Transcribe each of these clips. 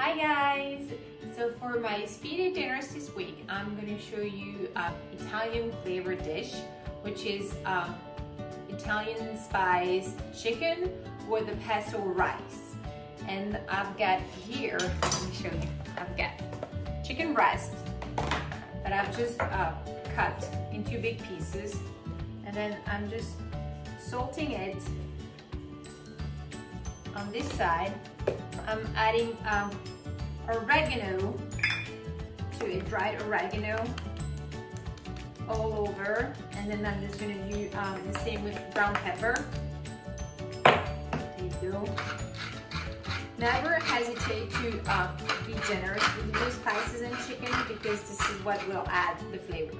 Hi guys! So for my speedy dinners this week, I'm going to show you an Italian flavored dish, which is um, Italian spiced chicken with a pesto rice. And I've got here, let me show you, I've got chicken breast that I've just uh, cut into big pieces. And then I'm just salting it on this side. I'm adding um, oregano to it, dried oregano all over. And then I'm just gonna do um, the same with brown pepper. There you go. Never hesitate to uh, be generous with your spices and chicken because this is what will add the flavor.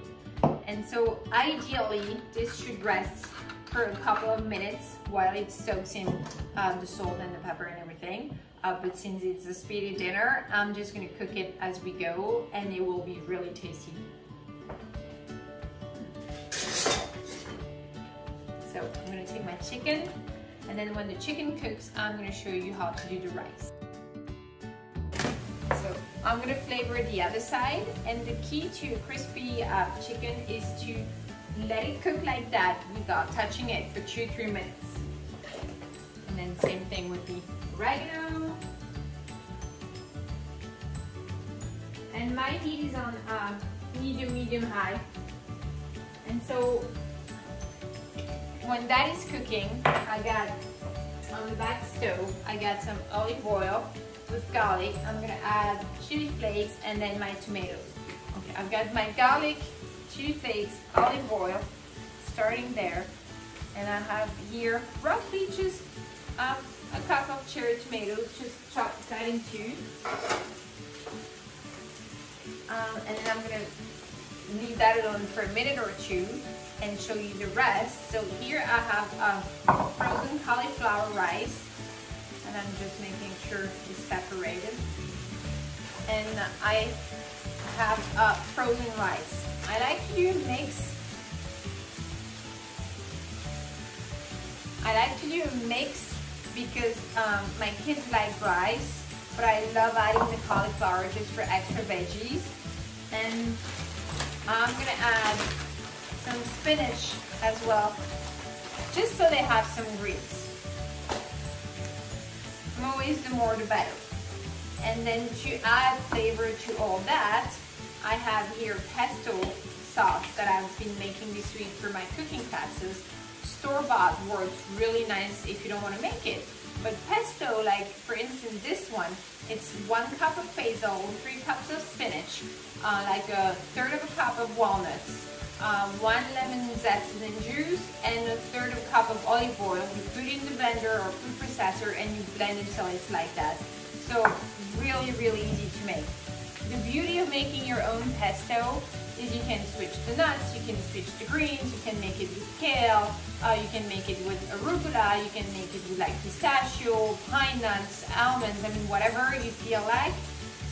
And so ideally, this should rest for a couple of minutes while it soaks in um, the salt and the pepper and everything. Uh, but since it's a speedy dinner, I'm just gonna cook it as we go and it will be really tasty. So I'm gonna take my chicken and then when the chicken cooks, I'm gonna show you how to do the rice. So I'm gonna flavor the other side and the key to crispy uh, chicken is to let it cook like that without touching it for two, three minutes. And then same thing with the oregano. And my heat is on uh, medium, medium high. And so when that is cooking, I got on the back stove, I got some olive oil with garlic. I'm gonna add chili flakes and then my tomatoes. Okay, I've got my garlic, chili flakes, olive oil, starting there. And I have here roughly just um, a cup of cherry tomatoes, just chopped cut in two. Um, and then I'm gonna leave that alone for a minute or two and show you the rest. So here I have a frozen cauliflower rice and I'm just making sure it's separated. And I have uh, frozen rice. I like to do mix. I like to do mix because um, my kids like rice, but I love adding the cauliflower just for extra veggies. And I'm gonna add some spinach as well, just so they have some greens. I'm always the more the better. And then to add flavor to all that, I have here pesto sauce that I've been making this week for my cooking classes. Store-bought works really nice if you don't want to make it. But pesto, like for instance this one, it's one cup of basil, three cups of spinach, uh, like a third of a cup of walnuts, um, one lemon zest and juice, and a third of a cup of olive oil. You put it in the blender or food processor and you blend it so it's like that. So really, really easy to make. Making your own pesto is you can switch the nuts, you can switch the greens, you can make it with kale, uh, you can make it with arugula, you can make it with like pistachio, pine nuts, almonds, I mean whatever you feel like.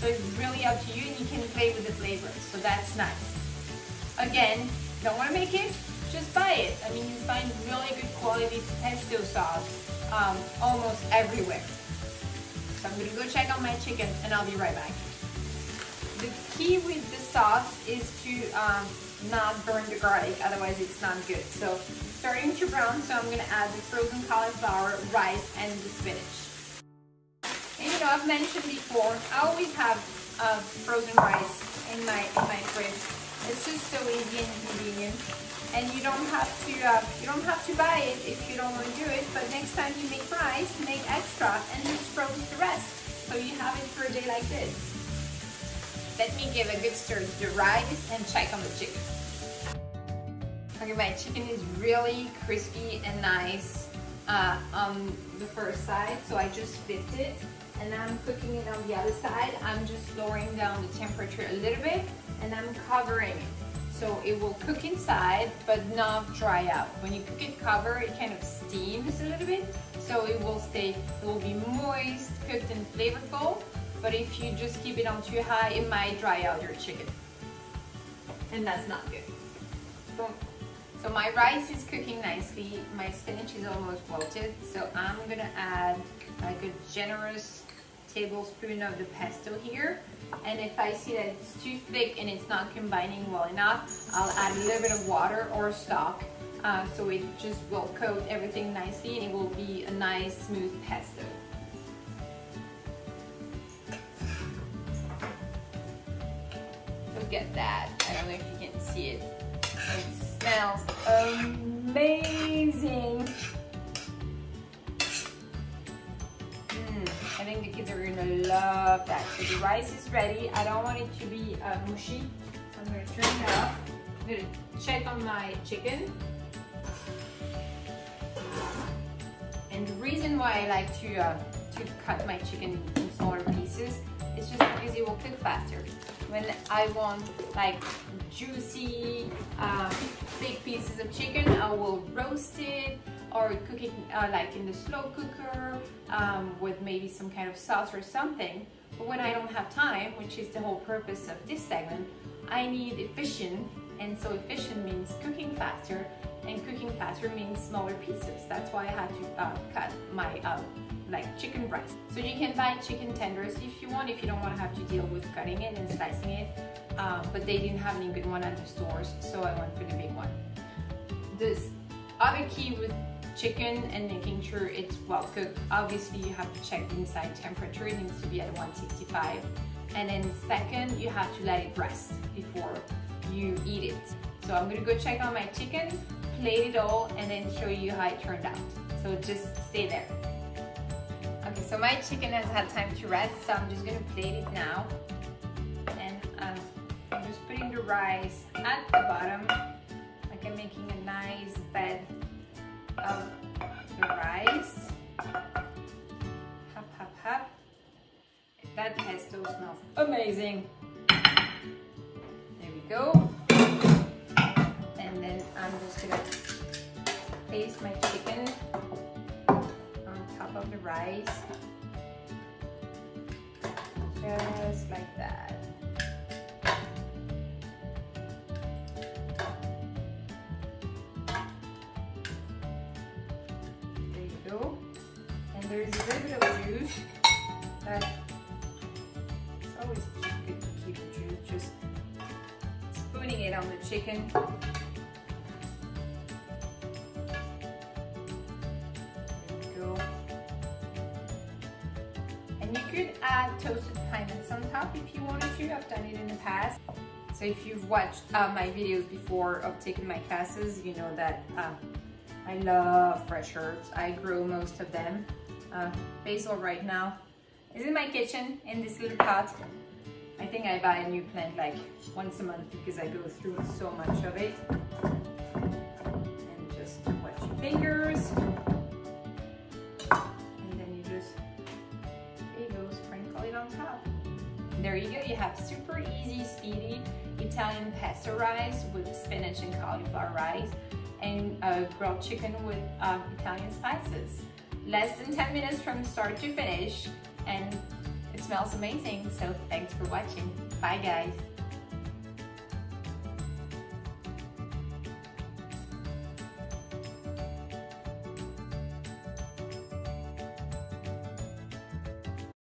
So it's really up to you and you can play with the flavors, so that's nice. Again, don't want to make it, just buy it. I mean, you find really good quality pesto sauce um, almost everywhere. So I'm gonna go check on my chicken and I'll be right back. The key with the sauce is to um, not burn the garlic, otherwise it's not good. So starting to brown, so I'm gonna add the frozen cauliflower, rice, and the spinach. And you know, I've mentioned before, I always have uh, frozen rice in my in my fridge. It's just so easy and convenient. And you don't have to uh, you don't have to buy it if you don't want to do it. But next time you make rice, make extra and just froze the rest. So you have it for a day like this. Let me give a good stir to the rice and check on the chicken. Okay, my chicken is really crispy and nice uh, on the first side. So I just flipped it and I'm cooking it on the other side. I'm just lowering down the temperature a little bit and I'm covering it. So it will cook inside, but not dry out. When you cook it cover, it kind of steams a little bit. So it will stay, it will be moist, cooked and flavorful. But if you just keep it on too high, it might dry out your chicken. And that's not good. So, so my rice is cooking nicely. My spinach is almost wilted. So I'm gonna add like a generous tablespoon of the pesto here. And if I see that it's too thick and it's not combining well enough, I'll add a little bit of water or stock uh, so it just will coat everything nicely and it will be a nice smooth pesto. At that. I don't know if you can see it. It smells amazing. Mm, I think the kids are gonna love that. So the rice is ready. I don't want it to be uh, mushy. I'm gonna turn it off. I'm gonna check on my chicken. And the reason why I like to, uh, to cut my chicken faster. When I want like juicy, uh, big pieces of chicken, I will roast it or cook it uh, like in the slow cooker um, with maybe some kind of sauce or something. But when I don't have time, which is the whole purpose of this segment, I need efficient and so efficient means cooking faster and cooking faster means smaller pieces. That's why I had to uh, cut my uh, like chicken breast. So you can buy chicken tenders if you want, if you don't want to have to deal with cutting it and slicing it. Uh, but they didn't have any good one at the stores, so I went for the big one. This other key with chicken and making sure it's well cooked, obviously you have to check the inside temperature. It needs to be at 165. And then second, you have to let it rest before you eat it. So I'm gonna go check on my chicken, plate it all, and then show you how it turned out. So just stay there. Okay, so my chicken has had time to rest, so I'm just gonna plate it now. And um, I'm just putting the rice at the bottom, like I'm making a nice bed of the rice. Hop, hop, hop. That pesto smells amazing. There we go. And then I'm just gonna place my chicken rice. Just like that. There you go. And there's a little bit of juice that it's always good to keep the juice. Just spooning it on the chicken. And you could add toasted pine nuts on top if you wanted to. I've done it in the past. So if you've watched uh, my videos before of taking my classes, you know that uh, I love fresh herbs. I grow most of them. Uh, basil right now is in my kitchen in this little pot. I think I buy a new plant like once a month because I go through so much of it. And just watch your fingers. There you go, you have super easy, speedy Italian pesto rice with spinach and cauliflower rice and uh, grilled chicken with um, Italian spices. Less than 10 minutes from start to finish and it smells amazing. So thanks for watching. Bye guys.